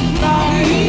night